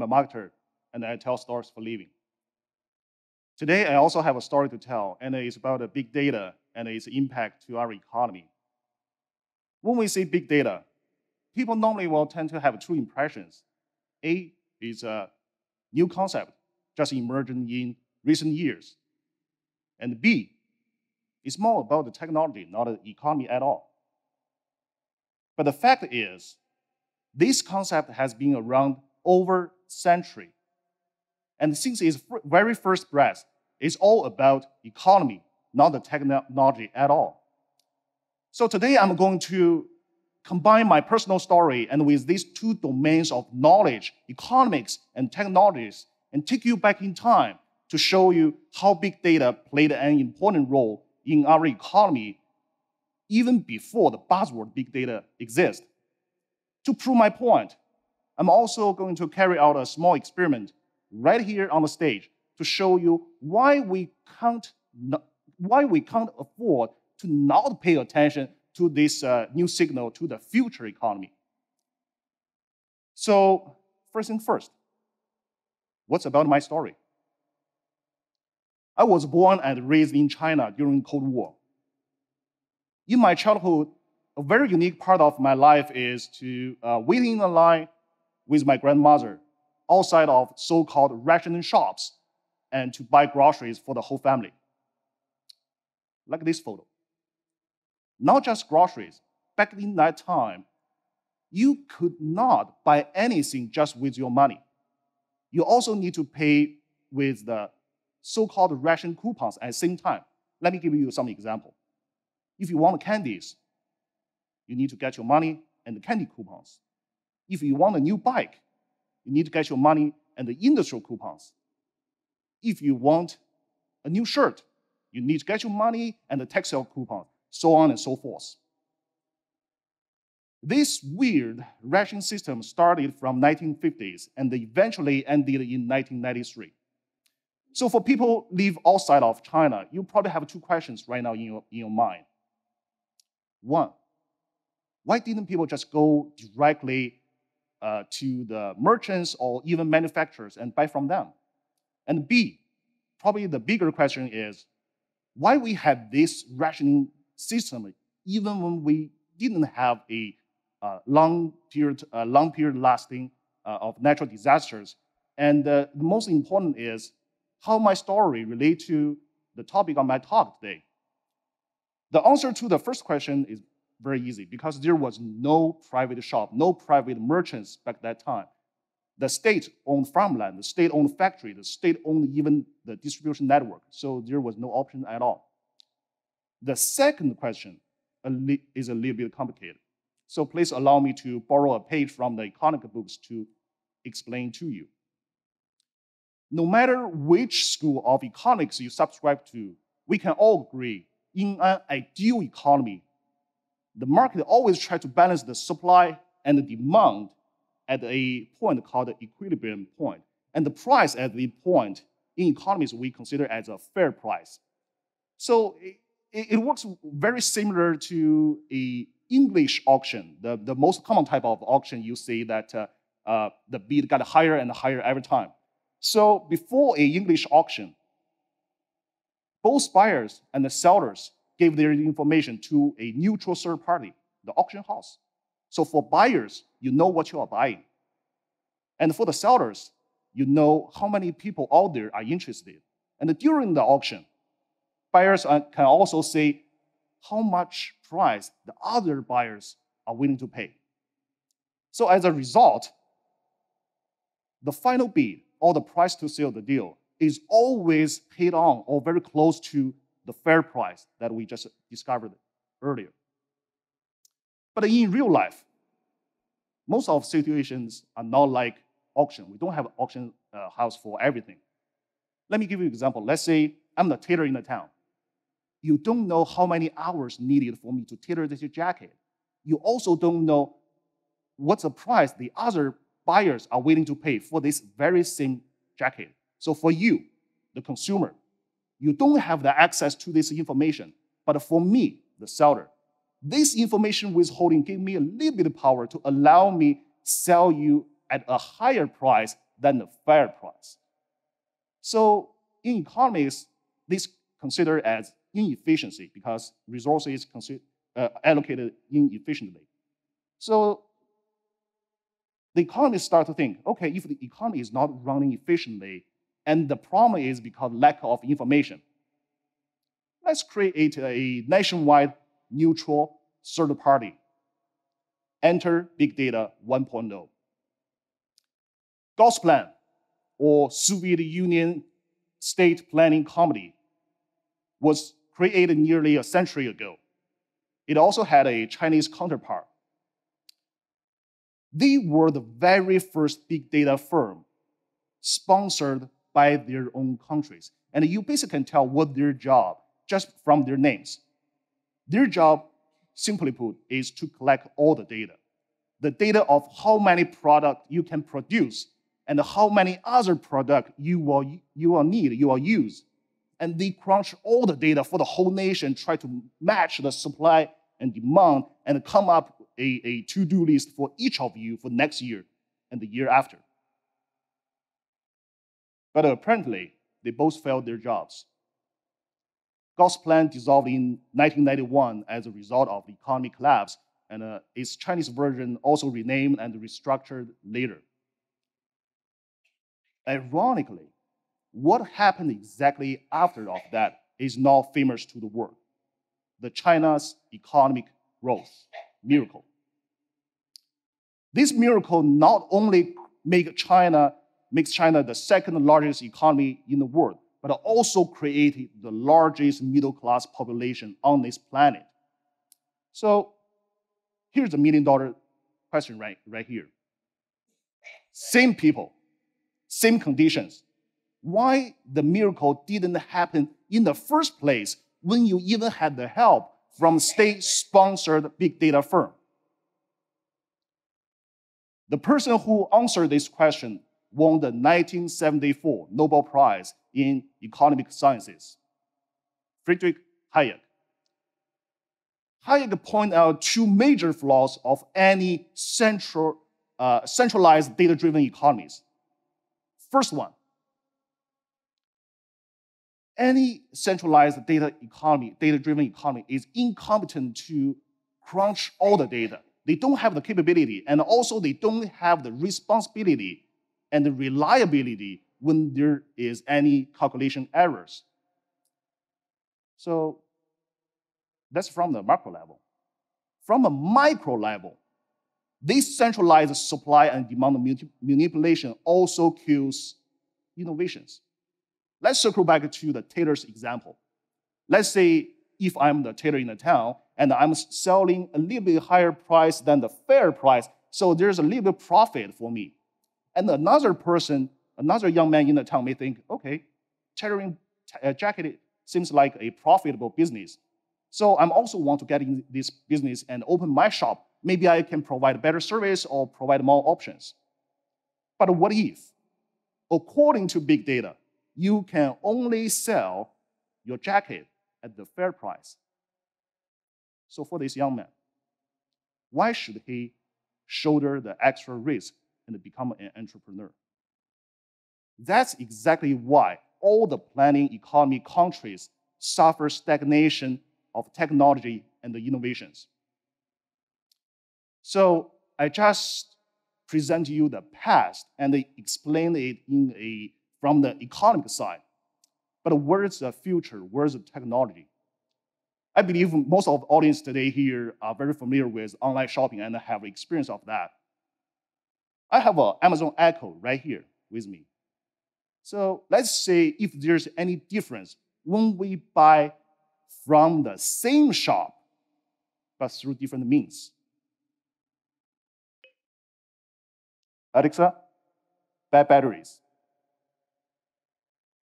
I'm a marketer, and I tell stories for living. Today, I also have a story to tell, and it's about big data and its impact to our economy. When we say big data, people normally will tend to have two impressions. A is a new concept, just emerging in recent years. And B is more about the technology, not the economy at all. But the fact is, this concept has been around over century. And since its very first breath, it's all about economy, not the technology at all. So today I'm going to combine my personal story and with these two domains of knowledge, economics and technologies, and take you back in time to show you how big data played an important role in our economy even before the buzzword big data exists. To prove my point, I'm also going to carry out a small experiment right here on the stage to show you why we can't, why we can't afford to not pay attention to this uh, new signal to the future economy. So, first thing first, what's about my story? I was born and raised in China during the Cold War. In my childhood, a very unique part of my life is to uh, wait in a line with my grandmother outside of so-called rationing shops and to buy groceries for the whole family. Like this photo. Not just groceries. Back in that time, you could not buy anything just with your money. You also need to pay with the so-called ration coupons at the same time. Let me give you some example. If you want candies, you need to get your money and the candy coupons. If you want a new bike, you need to get your money and the industrial coupons. If you want a new shirt, you need to get your money and the textile coupon, so on and so forth. This weird ration system started from 1950s and eventually ended in 1993. So for people live outside of China, you probably have two questions right now in your, in your mind. One, why didn't people just go directly uh, to the merchants or even manufacturers and buy from them? And B, probably the bigger question is, why we have this rationing system even when we didn't have a uh, long period, uh, long period lasting uh, of natural disasters. And uh, the most important is how my story relate to the topic of my talk today. The answer to the first question is very easy because there was no private shop, no private merchants back that time. The state owned farmland, the state owned factory, the state owned even the distribution network. So there was no option at all. The second question is a little bit complicated. So please allow me to borrow a page from the economic books to explain to you. No matter which school of economics you subscribe to, we can all agree in an ideal economy, the market always tries to balance the supply and the demand at a point called the equilibrium point. And the price at the point in economies we consider as a fair price. So it, it works very similar to a English auction, the, the most common type of auction you see that uh, uh, the bid got higher and higher every time. So before a English auction, both buyers and the sellers gave their information to a neutral third party, the auction house. So for buyers, you know what you are buying. And for the sellers, you know how many people out there are interested. And during the auction, buyers can also say how much price the other buyers are willing to pay. So as a result, the final bid or the price to seal the deal is always paid on or very close to the fair price that we just discovered earlier. But in real life, most of situations are not like auction. We don't have an auction uh, house for everything. Let me give you an example. Let's say I'm the tailor in the town. You don't know how many hours needed for me to tailor this jacket. You also don't know what's the price the other buyers are willing to pay for this very same jacket. So for you, the consumer, you don't have the access to this information. But for me, the seller, this information withholding gave me a little bit of power to allow me sell you at a higher price than the fair price. So in economics, this considered as inefficiency because resources uh, allocated inefficiently. So the economists start to think, okay, if the economy is not running efficiently, and the problem is because lack of information, let's create a nationwide neutral third party. Enter Big Data 1.0. Gosplan, or Soviet Union State Planning Committee, was created nearly a century ago. It also had a Chinese counterpart. They were the very first big data firm sponsored by their own countries. And you basically can tell what their job just from their names. Their job, simply put, is to collect all the data. The data of how many products you can produce and how many other products you will, you will need, you will use. And they crunch all the data for the whole nation, try to match the supply and demand, and come up a, a to-do list for each of you for next year and the year after. But apparently, they both failed their jobs. Gosplan dissolved in 1991 as a result of the economic collapse, and uh, its Chinese version also renamed and restructured later. Ironically, what happened exactly after of that is not famous to the world. The China's economic growth miracle. This miracle not only made China, makes China the second largest economy in the world, but also created the largest middle class population on this planet. So here's a million dollar question right, right here. Same people, same conditions. Why the miracle didn't happen in the first place when you even had the help from state-sponsored big data firm? The person who answered this question won the 1974 Nobel Prize in Economic Sciences, Friedrich Hayek. Hayek pointed out two major flaws of any central, uh, centralized data-driven economies. First one, any centralized data economy, data-driven economy is incompetent to crunch all the data. They don't have the capability, and also they don't have the responsibility and the reliability when there is any calculation errors. So that's from the macro level. From a micro level, this centralized supply and demand manipulation also kills innovations. Let's circle back to the tailor's example. Let's say if I'm the tailor in the town and I'm selling a little bit higher price than the fair price, so there's a little bit profit for me. And another person, another young man in the town may think, okay, tailoring uh, jacket seems like a profitable business. So I'm also want to get in this business and open my shop. Maybe I can provide better service or provide more options. But what if, according to big data, you can only sell your jacket at the fair price? So for this young man, why should he shoulder the extra risk and become an entrepreneur. That's exactly why all the planning economy countries suffer stagnation of technology and the innovations. So I just present you the past and explain it in a, from the economic side. But where's the future? Where's the technology? I believe most of the audience today here are very familiar with online shopping and have experience of that. I have an Amazon Echo right here with me. So let's say if there's any difference when we buy from the same shop, but through different means. Alexa, buy batteries.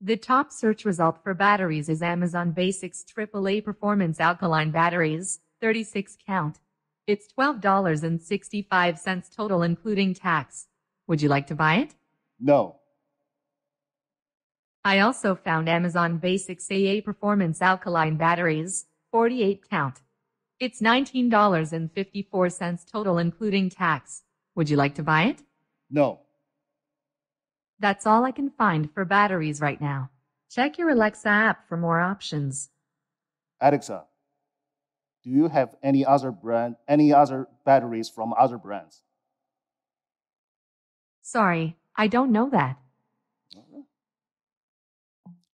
The top search result for batteries is Amazon Basics AAA Performance Alkaline Batteries, 36 count. It's $12.65 total including tax. Would you like to buy it? No. I also found Amazon Basics AA Performance Alkaline Batteries, 48 count. It's $19.54 total including tax. Would you like to buy it? No. That's all I can find for batteries right now. Check your Alexa app for more options. Alexa, do you have any other brand, any other batteries from other brands? Sorry, I don't know that.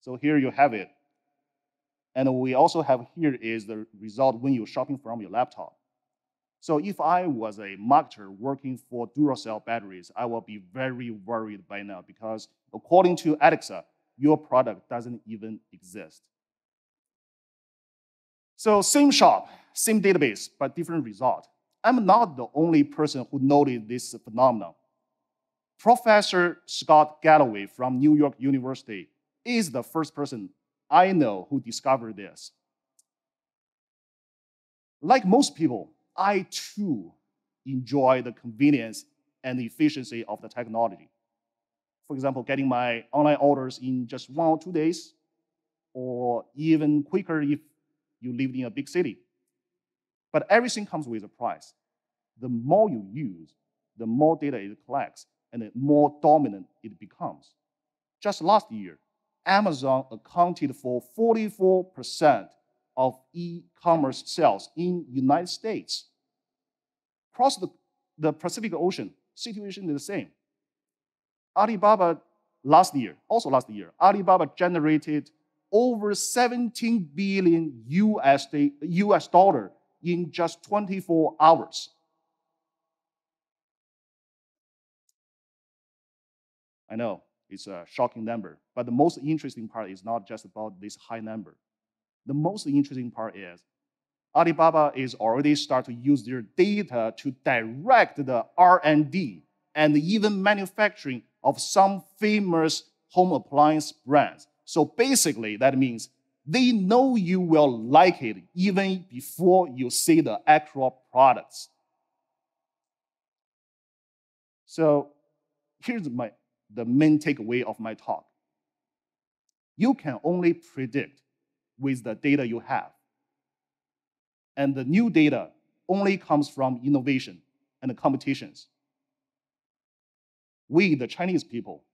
So here you have it. And we also have here is the result when you're shopping from your laptop. So if I was a marketer working for Duracell batteries, I will be very worried by now because according to Alexa, your product doesn't even exist. So same shop, same database, but different result. I'm not the only person who noted this phenomenon. Professor Scott Galloway from New York University is the first person I know who discovered this. Like most people, I too enjoy the convenience and efficiency of the technology. For example, getting my online orders in just one or two days, or even quicker if you live in a big city. But everything comes with a price. The more you use, the more data it collects, and the more dominant it becomes. Just last year, Amazon accounted for 44% of e-commerce sales in United States. Across the, the Pacific Ocean, situation is the same. Alibaba last year, also last year, Alibaba generated over 17 billion US, US dollar in just 24 hours. I know it's a shocking number, but the most interesting part is not just about this high number. The most interesting part is Alibaba is already start to use their data to direct the R&D and even manufacturing of some famous home appliance brands. So basically, that means they know you will like it even before you see the actual products. So here's my, the main takeaway of my talk. You can only predict with the data you have. And the new data only comes from innovation and competitions. We, the Chinese people,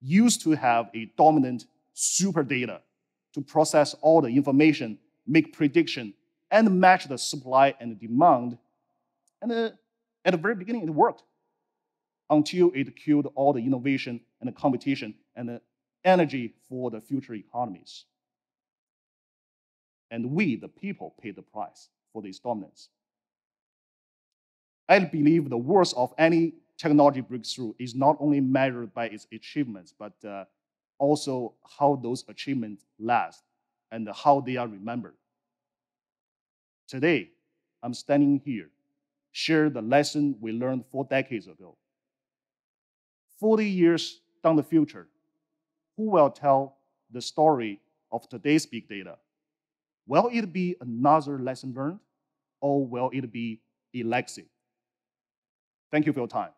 used to have a dominant super data to process all the information, make prediction, and match the supply and demand. And uh, at the very beginning, it worked until it killed all the innovation and the competition and the energy for the future economies. And we, the people, pay the price for this dominance. I believe the worth of any technology breakthrough is not only measured by its achievements, but uh, also how those achievements last and how they are remembered. Today, I'm standing here, share the lesson we learned four decades ago. 40 years down the future, who will tell the story of today's big data? Will it be another lesson learned, or will it be a legacy? Thank you for your time.